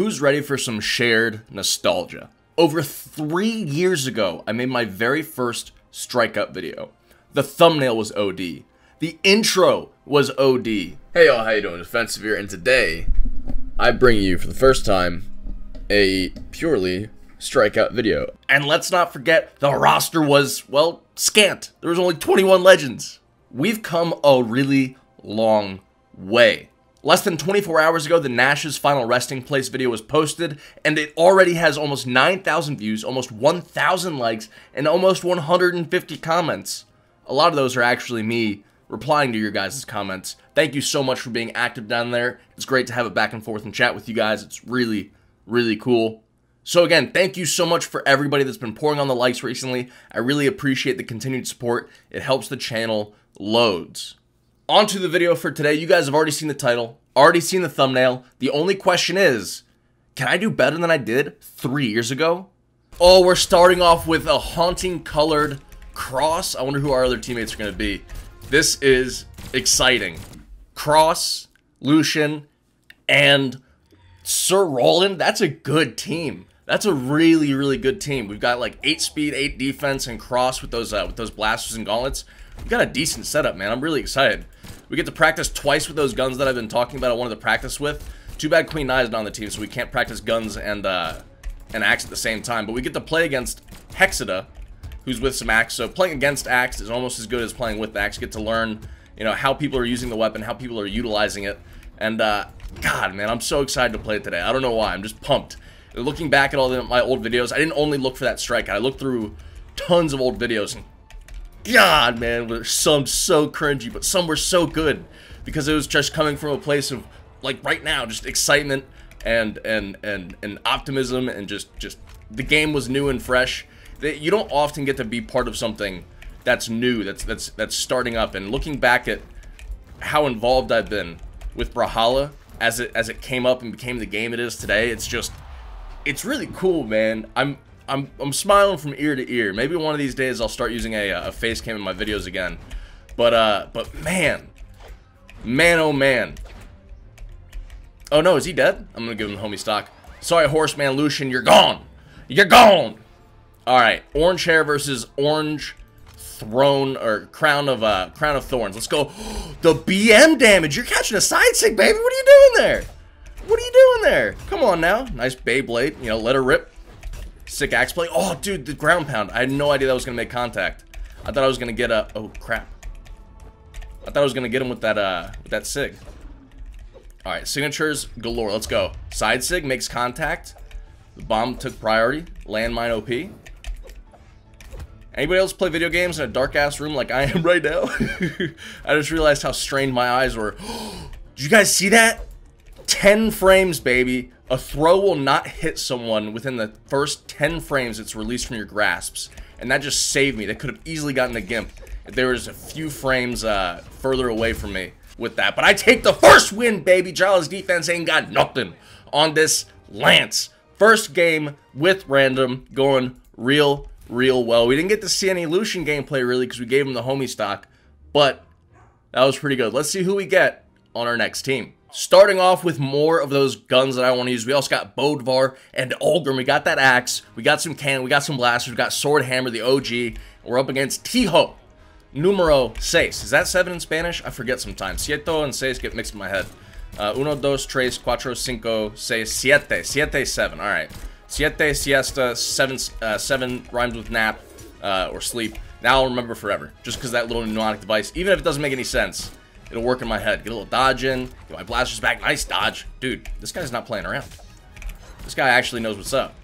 Who's ready for some shared nostalgia? Over three years ago, I made my very first strikeout video. The thumbnail was OD. The intro was OD. Hey y'all, how you doing? Diffensive here, and today I bring you for the first time a purely strikeout video. And let's not forget, the roster was, well, scant. There was only 21 legends. We've come a really long way. Less than 24 hours ago, the Nash's final resting place video was posted, and it already has almost 9,000 views, almost 1,000 likes, and almost 150 comments. A lot of those are actually me replying to your guys' comments. Thank you so much for being active down there. It's great to have a back and forth and chat with you guys. It's really, really cool. So again, thank you so much for everybody that's been pouring on the likes recently. I really appreciate the continued support. It helps the channel loads. On to the video for today. You guys have already seen the title, already seen the thumbnail. The only question is, can I do better than I did three years ago? Oh, we're starting off with a haunting colored cross. I wonder who our other teammates are going to be. This is exciting. Cross, Lucien, and Sir Roland. That's a good team. That's a really, really good team. We've got like eight speed, eight defense, and cross with those uh, with those blasters and gauntlets. We've got a decent setup, man. I'm really excited. We get to practice twice with those guns that I've been talking about I wanted to practice with. Too bad Queen Nai is not on the team, so we can't practice guns and uh, and Axe at the same time. But we get to play against Hexada, who's with some Axe. So playing against Axe is almost as good as playing with Axe. Get to learn, you know, how people are using the weapon, how people are utilizing it. And, uh, God, man, I'm so excited to play it today. I don't know why. I'm just pumped. Looking back at all the, my old videos, I didn't only look for that strike. I looked through tons of old videos and God, man, some so cringy, but some were so good because it was just coming from a place of like right now, just excitement and and and and optimism and just just the game was new and fresh. You don't often get to be part of something that's new, that's that's that's starting up. And looking back at how involved I've been with Brawlhalla as it as it came up and became the game it is today, it's just it's really cool, man. I'm I'm, I'm smiling from ear to ear. Maybe one of these days I'll start using a, a face cam in my videos again. But, uh, but man. Man, oh man. Oh no, is he dead? I'm gonna give him homie stock. Sorry, Horseman Lucien, you're gone. You're gone. Alright, Orange Hair versus Orange Throne, or Crown of, uh, Crown of Thorns. Let's go. the BM damage. You're catching a side sick, baby. What are you doing there? What are you doing there? Come on now. Nice Beyblade. You know, let her rip. Sick axe play. Oh, dude, the ground pound. I had no idea that was going to make contact. I thought I was going to get a... Oh, crap. I thought I was going to get him with that, uh, with that SIG. Alright, signatures galore. Let's go. Side SIG makes contact. The bomb took priority. Landmine OP. Anybody else play video games in a dark-ass room like I am right now? I just realized how strained my eyes were. Did you guys see that? 10 frames, baby. A throw will not hit someone within the first 10 frames it's released from your grasps. And that just saved me. They could have easily gotten the Gimp if there was a few frames uh, further away from me with that. But I take the first win, baby. Jhala's defense ain't got nothing on this Lance. First game with random going real, real well. We didn't get to see any Lucien gameplay really because we gave him the homie stock. But that was pretty good. Let's see who we get on our next team. Starting off with more of those guns that I want to use. We also got Bodvar and Ulgrim. We got that axe. We got some cannon. We got some blasters. We got Sword Hammer, the OG. We're up against Tiho. Numero seis. Is that seven in Spanish? I forget sometimes. Sieto and seis get mixed in my head. Uh, uno, dos, tres, cuatro, cinco, seis, siete. Siete, seven. All right. Siete, siesta, seven, uh, seven rhymes with nap uh, or sleep. Now I'll remember forever. Just because that little mnemonic device, even if it doesn't make any sense, It'll work in my head. Get a little dodge in. Get my blasters back. Nice dodge. Dude, this guy's not playing around. This guy actually knows what's up.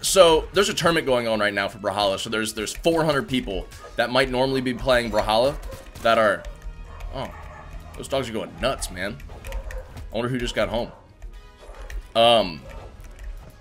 So, there's a tournament going on right now for Brawlhalla. So, there's there's 400 people that might normally be playing Brawlhalla that are... Oh, those dogs are going nuts, man. I wonder who just got home. Um,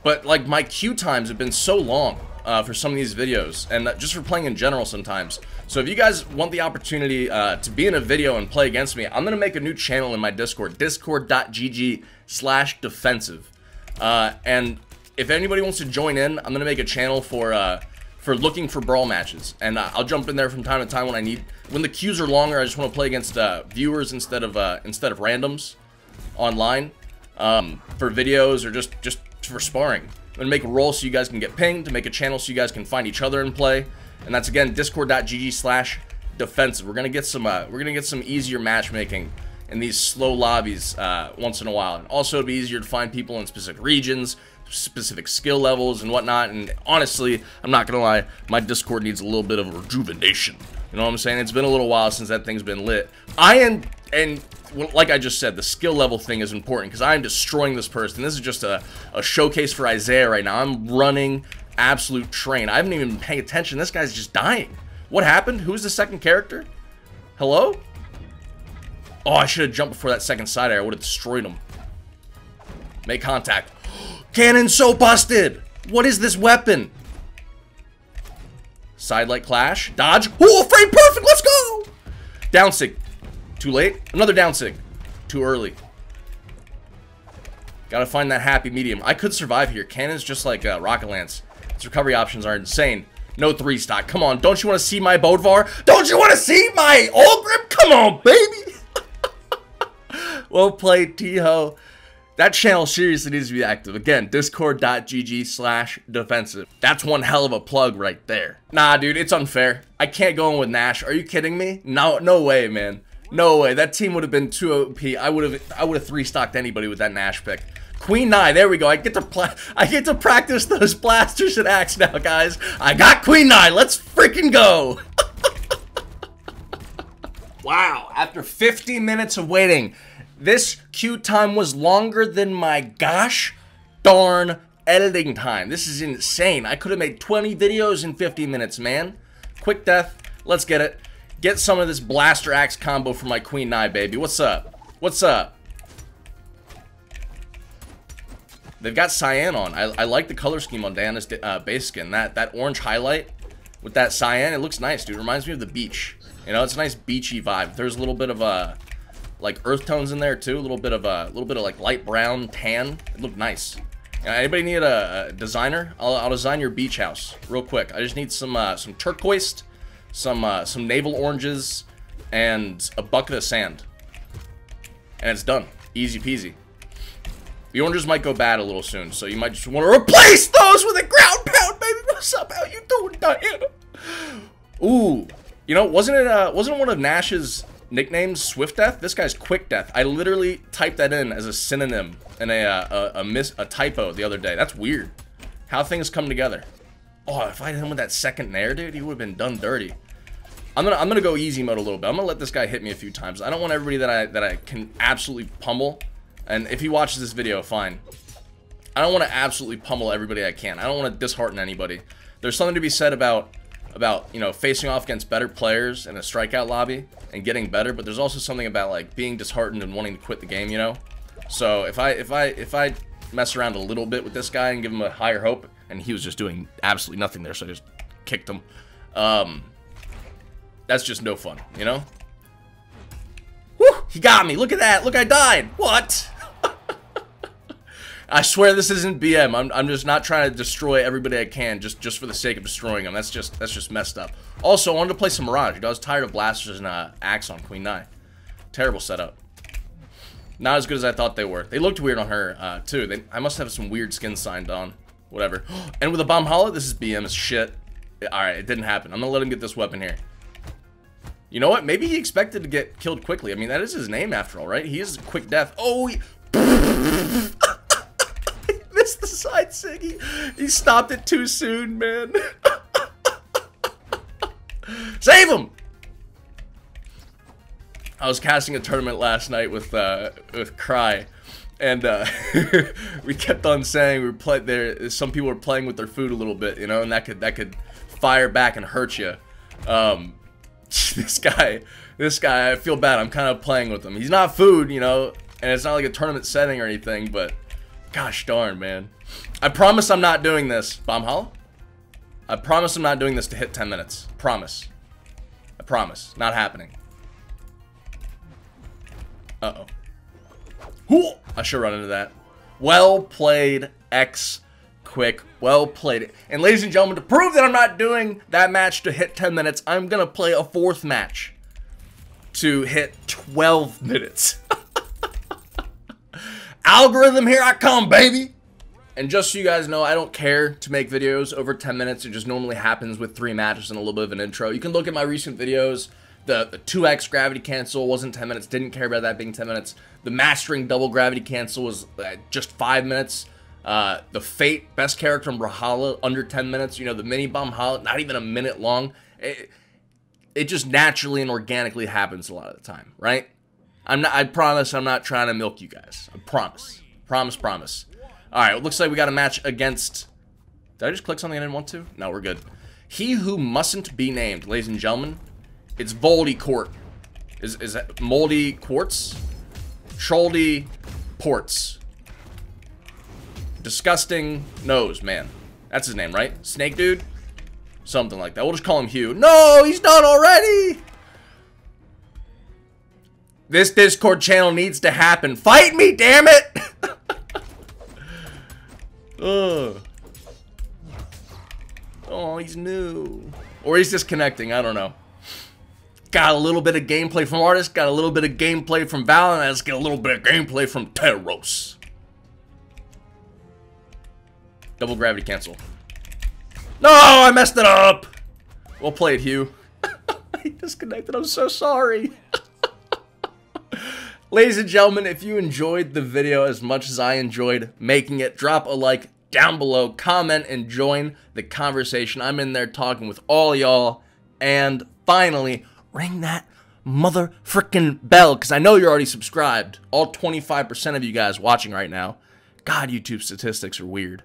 but, like, my queue times have been so long uh, for some of these videos, and just for playing in general sometimes. So if you guys want the opportunity uh, to be in a video and play against me, I'm going to make a new channel in my Discord, discord.gg slash diffensive. Uh, and if anybody wants to join in, I'm going to make a channel for uh, for looking for brawl matches. And uh, I'll jump in there from time to time when I need. When the queues are longer, I just want to play against uh, viewers instead of uh, instead of randoms online. um, for videos or just, just for sparring. I'm gonna make a role so you guys can get pinged, to make a channel so you guys can find each other and play. And that's again discord.gg slash diffensive. We're gonna get some uh, we're gonna get some easier matchmaking in these slow lobbies uh, once in a while. And also it'll be easier to find people in specific regions, specific skill levels and whatnot. And honestly, I'm not gonna lie, my Discord needs a little bit of rejuvenation. You know what I'm saying? It's been a little while since that thing's been lit. I am, and like I just said, the skill level thing is important because I'm destroying this person. This is just a, a showcase for Isaiah right now. I'm running absolute train. I haven't even been paying attention. This guy's just dying. What happened? Who's the second character? Hello? Oh, I should have jumped before that second side air. I would have destroyed him. Make contact. Cannon so busted! What is this weapon? Side light clash. Dodge. Oh, frame perfect. Let's go. Down sig. Too late. Another down sig. Too early. Gotta find that happy medium. I could survive here. Cannon's just like uh, Rocket Lance. Its recovery options are insane. No three stock. Come on. Don't you want to see my Bodvar? Don't you want to see my Ulgrim? Come on, baby. well played, T-Ho. That channel seriously needs to be active. Again, discord.gg slash diffensive. That's one hell of a plug right there. Nah, dude, it's unfair. I can't go in with Nash. Are you kidding me? No, no way, man. No way. That team would have been too OP. I would have I would have three-stocked anybody with that Nash pick. Queen Nai, there we go. I get to I get to practice those blasters and axe now, guys. I got Queen Nai. Let's freaking go. wow, after 50 minutes of waiting, this queue time was longer than my gosh darn editing time. This is insane. I could have made 20 videos in 50 minutes, man. Quick death. Let's get it. Get some of this blaster axe combo for my Queen Nai, baby. What's up? What's up? They've got cyan on. I, I like the color scheme on Diana's uh, base skin. That that orange highlight with that cyan, it looks nice, dude. Reminds me of the beach. You know, it's a nice beachy vibe. There's a little bit of a uh, like earth tones in there too. A little bit of a little bit of like light brown tan. It looked nice. Uh, anybody need a, a designer? I'll, I'll, design your beach house real quick. I just need some uh, some turquoise, some uh, some navel oranges, and a bucket of sand. And it's done. Easy peasy. The oranges might go bad a little soon, so you might just want to replace those with a ground pound, baby. What's up? How you doing, Diana? Ooh, you know, wasn't it uh, wasn't one of Nash's nicknames Swift Death? This guy's Quick Death. I literally typed that in as a synonym in a uh, a, a miss a typo the other day. That's weird. How things come together. Oh, if I hit him with that second nair, dude, he would have been done dirty. I'm gonna I'm gonna go easy mode a little bit. I'm gonna let this guy hit me a few times. I don't want everybody that I that I can absolutely pummel. And if he watches this video, fine. I don't want to absolutely pummel everybody I can. I don't want to dishearten anybody. There's something to be said about about you know facing off against better players in a strikeout lobby and getting better, but there's also something about like being disheartened and wanting to quit the game. You know. So if I if I if I mess around a little bit with this guy and give him a higher hope, and he was just doing absolutely nothing there, so I just kicked him. Um, that's just no fun, you know? Whew, he got me. Look at that. Look, I died. What? I swear this isn't BM. I'm, I'm just not trying to destroy everybody I can just, just for the sake of destroying them. That's just that's just messed up. Also, I wanted to play some Mirage. I was tired of blasters and uh, Axe on Queen Nai. Terrible setup. Not as good as I thought they were. They looked weird on her, uh, too. They, I must have some weird skin signed on. Whatever. And with a bomb hollow, this is BM as shit. Alright, it didn't happen. I'm gonna let him get this weapon here. You know what? Maybe he expected to get killed quickly. I mean, that is his name after all, right? He is quick death. Oh, he... he missed the side sig. He, stopped it too soon, man. Save him! I was casting a tournament last night with uh, with Cry, and uh, we kept on saying we were play there. Some people were playing with their food a little bit, you know, and that could that could fire back and hurt you. Um, this guy, this guy, I feel bad. I'm kind of playing with him. He's not food, you know, and it's not like a tournament setting or anything, but gosh darn, man. I promise I'm not doing this. Bomb Hollow? I promise I'm not doing this to hit 10 minutes. Promise. I promise. Not happening. Uh-oh. I should run into that. Well played, X quick. Well played. And ladies and gentlemen, to prove that I'm not doing that match to hit 10 minutes, I'm going to play a fourth match to hit 12 minutes. Algorithm, here I come, baby! And just so you guys know, I don't care to make videos over 10 minutes. It just normally happens with three matches and a little bit of an intro. You can look at my recent videos. The, the 2x gravity cancel wasn't 10 minutes. Didn't care about that being 10 minutes. The mastering double gravity cancel was uh, just 5 minutes. Uh, the Fate, best character from Brawlhalla, under 10 minutes. You know, the mini bomb Hala, not even a minute long. It, it just naturally and organically happens a lot of the time, right? I'm not, I promise I'm not trying to milk you guys. I promise. Promise, promise. Alright, it looks like we got a match against... Did I just click something I didn't want to? No, we're good. He who mustn't be named, ladies and gentlemen. It's Voldy Court. Is, is that Moldy Quartz? Scholdy Ports. Disgusting nose, man. That's his name, right? Snake Dude? Something like that. We'll just call him Hugh. No, he's done already! This Discord channel needs to happen. Fight me, damn it! Ugh. Oh, he's new. Or he's disconnecting, I don't know. Got a little bit of gameplay from Artist, got a little bit of gameplay from Valorant, let's get a little bit of gameplay from Teros. Double gravity cancel. No, I messed it up! We'll play it, Hugh. he disconnected, I'm so sorry. Ladies and gentlemen, if you enjoyed the video as much as I enjoyed making it, drop a like down below, comment, and join the conversation. I'm in there talking with all y'all. And finally, ring that mother freaking bell because I know you're already subscribed. All 25% of you guys watching right now. God, YouTube statistics are weird.